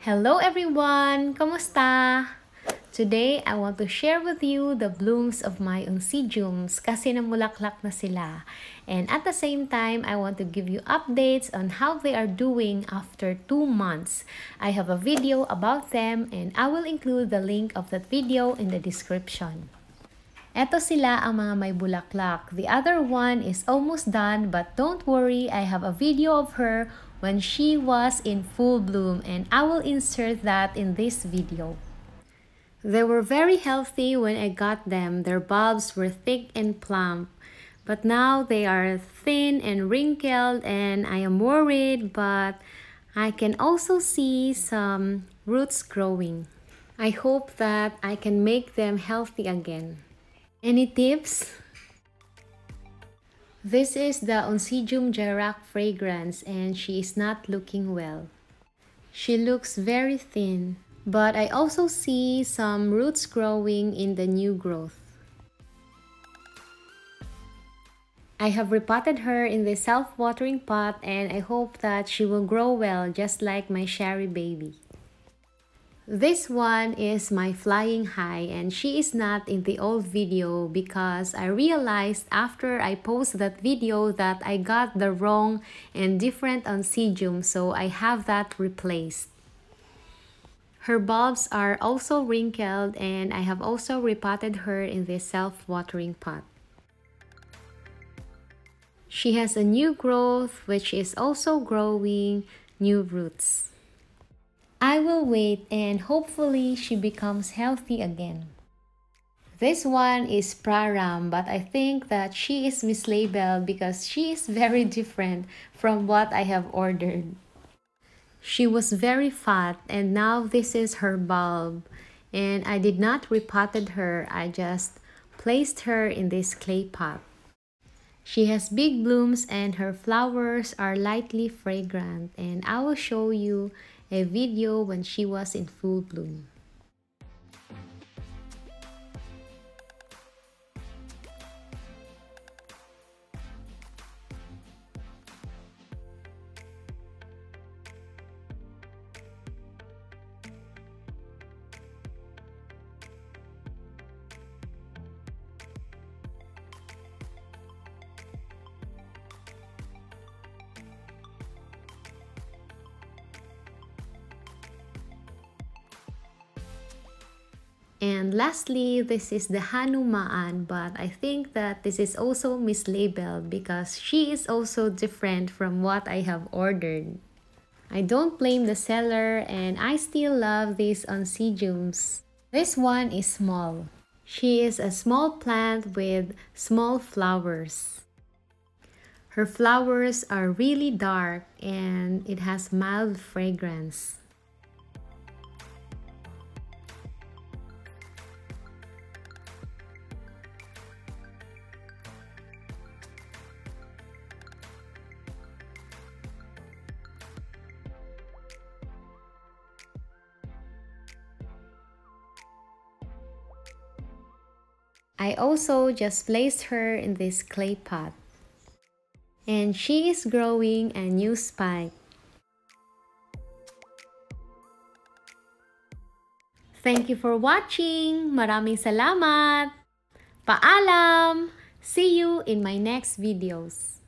Hello everyone! Kamusta? Today, I want to share with you the blooms of my oncidiums kasi namulaklak na sila. And at the same time, I want to give you updates on how they are doing after 2 months. I have a video about them and I will include the link of that video in the description. Ito sila ang mga may bulaklak. The other one is almost done but don't worry, I have a video of her when she was in full bloom and I will insert that in this video. They were very healthy when I got them. Their bulbs were thick and plump. But now they are thin and wrinkled and I am worried but I can also see some roots growing. I hope that I can make them healthy again. Any tips? This is the Oncidium Gyrac fragrance and she is not looking well. She looks very thin, but I also see some roots growing in the new growth. I have repotted her in the self-watering pot and I hope that she will grow well just like my Sharry Baby. This one is my flying high and she is not in the old video because I realized after I post that video that I got the wrong and different on oncidium so I have that replaced. Her bulbs are also wrinkled and I have also repotted her in this self-watering pot. She has a new growth which is also growing new roots. I will wait and hopefully she becomes healthy again. This one is Praram, but I think that she is mislabeled because she is very different from what I have ordered. She was very fat and now this is her bulb. And I did not repotted her, I just placed her in this clay pot. She has big blooms and her flowers are lightly fragrant and I will show you a video when she was in full bloom. And lastly, this is the Hanumaan, but I think that this is also mislabeled because she is also different from what I have ordered. I don't blame the seller and I still love these oncidiums. This one is small. She is a small plant with small flowers. Her flowers are really dark and it has mild fragrance. I also just placed her in this clay pot. And she is growing a new spike. Thank you for watching! Maraming salamat! Paalam! See you in my next videos.